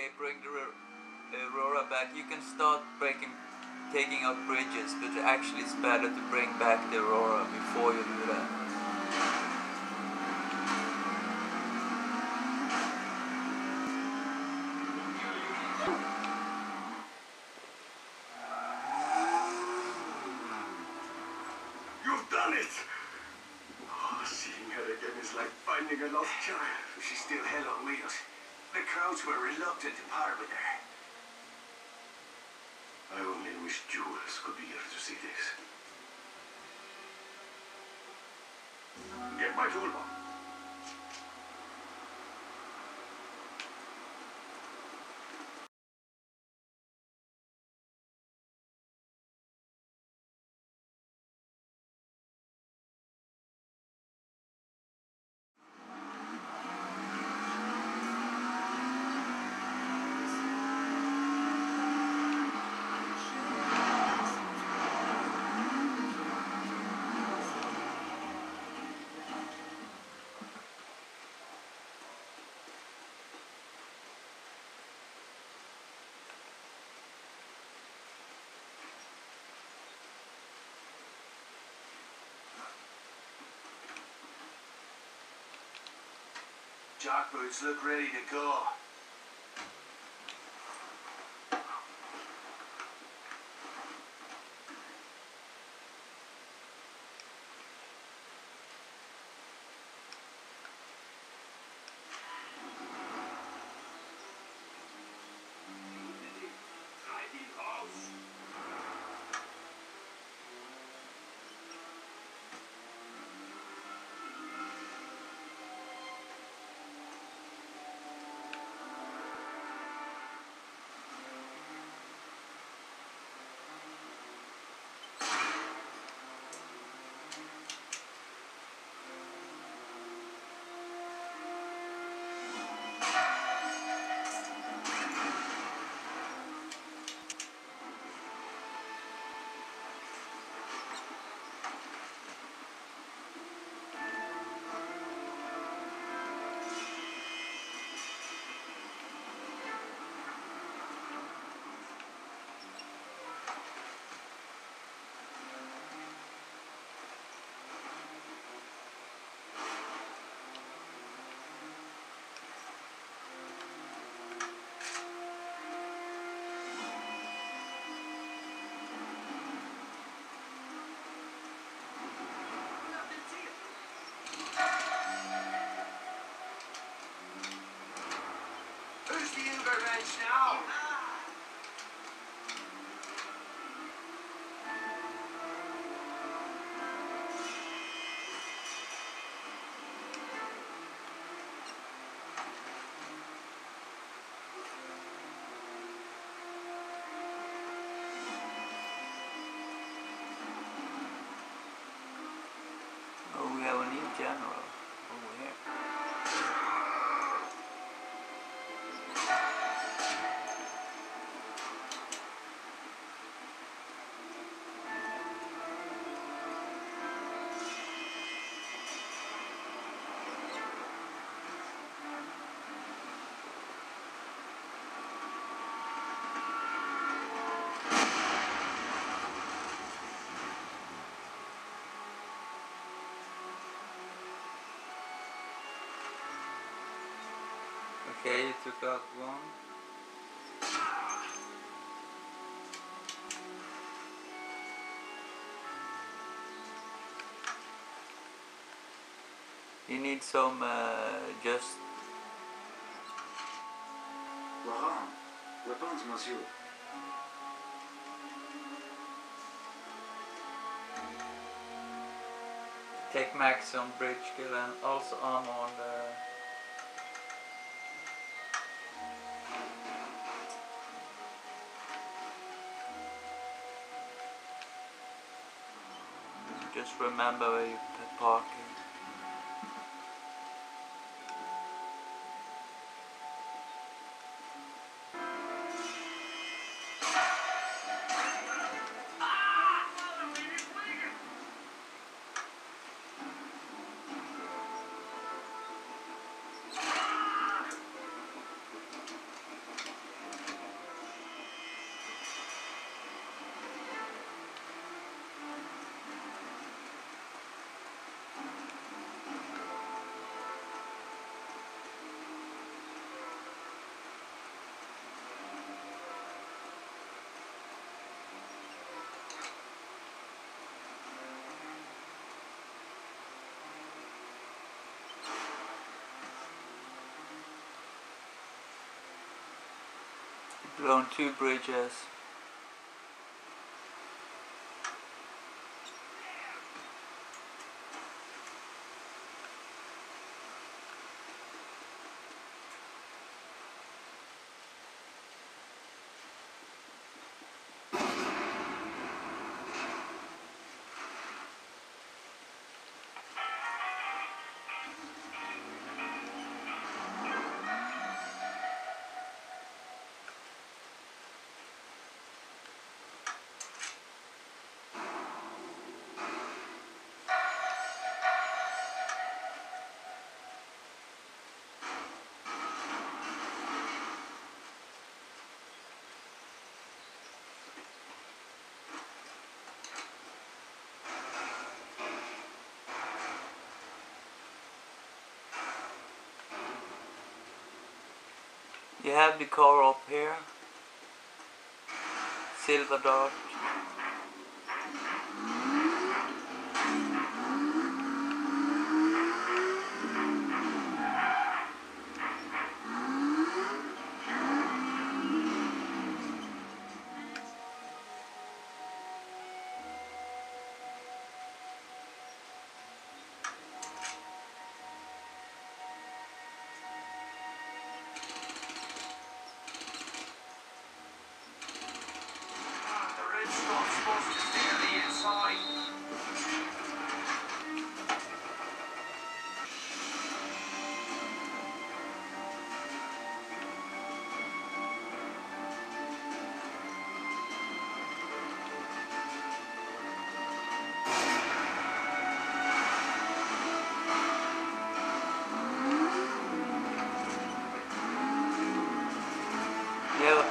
okay, bring the uh, Aurora back. You can start breaking, taking out bridges, but actually it's better to bring back the Aurora before you do that. You've done it! Oh, seeing her again is like finding a lost child. She's still hell on wheels. Crowds were reluctant to part with her. I only wish Jules could be here to see this. Get my toolbox. Jockboots look ready to go. Okay, you took out one. You need some uh, just Laurent, weapons, monsieur. take max on bridge skill and also armor on the Just remember where you p- Blown two bridges. You have the car up here. Silver Dart.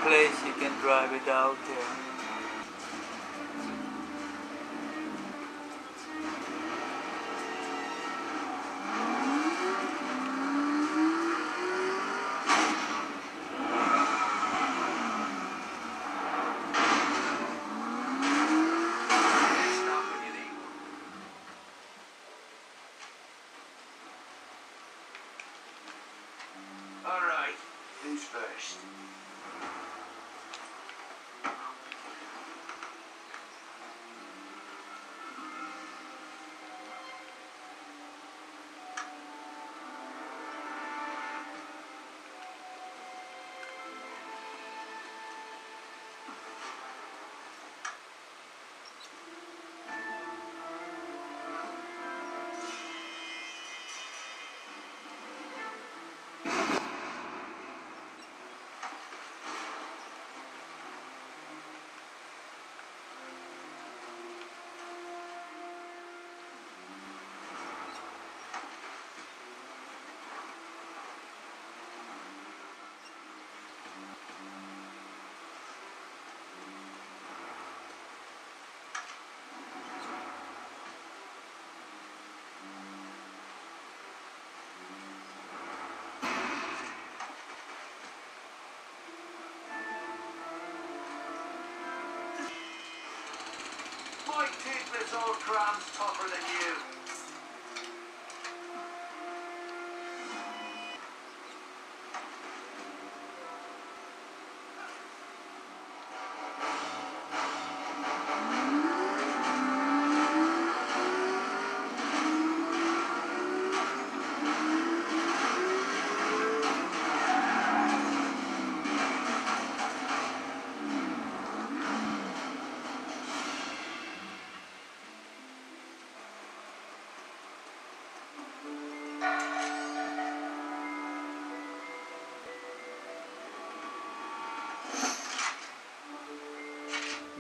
Place you can drive it out here. This cram's tougher than you.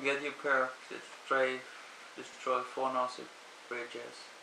Get your to destroy, destroy four Nazi bridges.